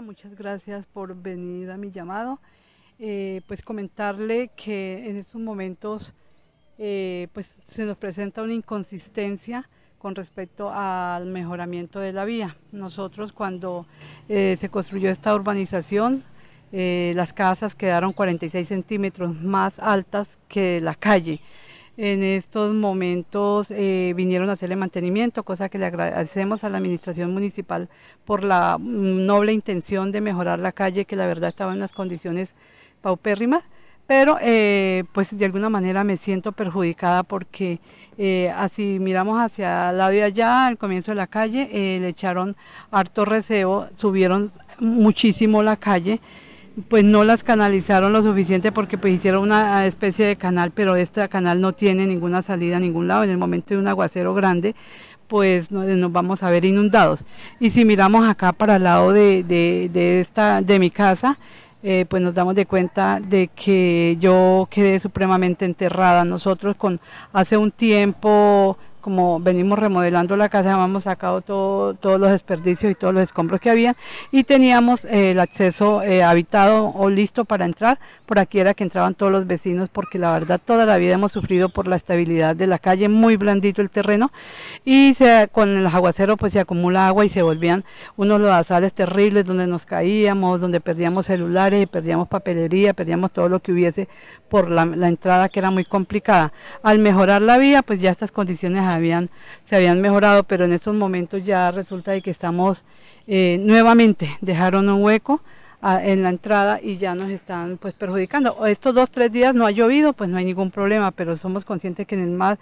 Muchas gracias por venir a mi llamado. Eh, pues comentarle que en estos momentos eh, pues se nos presenta una inconsistencia con respecto al mejoramiento de la vía. Nosotros cuando eh, se construyó esta urbanización, las casas quedaron 46 centímetros más altas que la calle. En estos momentos vinieron a hacerle mantenimiento, cosa que le agradecemos a la administración municipal por la noble intención de mejorar la calle, que la verdad estaba en unas condiciones paupérrimas, pero eh, pues de alguna manera me siento perjudicada porque eh, así miramos hacia el lado de allá, al comienzo de la calle, eh, le echaron harto receo, subieron muchísimo la calle, pues no las canalizaron lo suficiente porque pues hicieron una especie de canal, pero este canal no tiene ninguna salida a ningún lado, en el momento de un aguacero grande, pues nos, vamos a ver inundados. Y si miramos acá para el lado de, de esta, de mi casa, eh, pues nos damos de cuenta de que yo quedé supremamente enterrada. Nosotros con hace un tiempo como venimos remodelando la casa, hemos sacado todos los desperdicios y todos los escombros que había y teníamos eh, el acceso eh, habitado o listo para entrar. Por aquí era que entraban todos los vecinos porque la verdad toda la vida hemos sufrido por la estabilidad de la calle, muy blandito el terreno y con el aguacero pues se acumula agua y se volvían unos lodazales terribles donde nos caíamos, donde perdíamos celulares, perdíamos papelería, perdíamos todo lo que hubiese por la, la entrada que era muy complicada. Al mejorar la vía pues ya estas condiciones habían, se habían mejorado, pero en estos momentos ya resulta de que estamos eh, nuevamente, dejaron un hueco ah, en la entrada y ya nos están pues perjudicando. Estos dos, tres días no ha llovido, pues no hay ningún problema, pero somos conscientes que en el más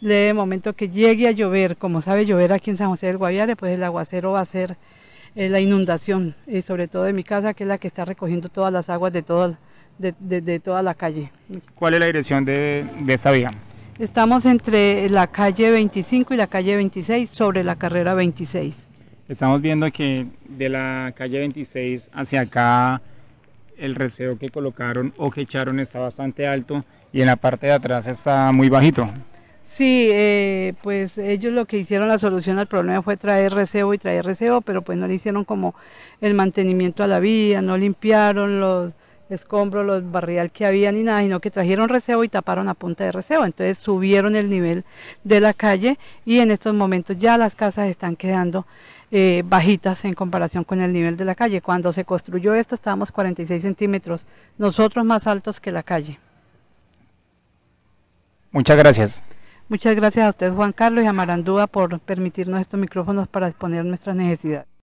leve momento que llegue a llover, como sabe llover aquí en San José del Guaviare, pues el aguacero va a ser eh, la inundación, y sobre todo de mi casa, que es la que está recogiendo todas las aguas de, de, toda la calle. ¿Cuál es la dirección de, de esta vía? Estamos entre la calle 25 y la calle 26 sobre la carrera 26. Estamos viendo que de la calle 26 hacia acá el reseo que colocaron o que echaron está bastante alto y en la parte de atrás está muy bajito. Sí, eh, pues ellos lo que hicieron, la solución al problema fue traer reseo y traer reseo, pero pues no le hicieron como el mantenimiento a la vía, no limpiaron los, escombros, los barrial que había ni nada, sino que trajeron receo y taparon a punta de receo. Entonces subieron el nivel de la calle y en estos momentos ya las casas están quedando eh, bajitas en comparación con el nivel de la calle. Cuando se construyó esto estábamos 46 centímetros, nosotros más altos que la calle. Muchas gracias. Muchas gracias a usted Juan Carlos y a Marandúa por permitirnos estos micrófonos para exponer nuestras necesidades.